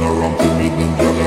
turn around to me, then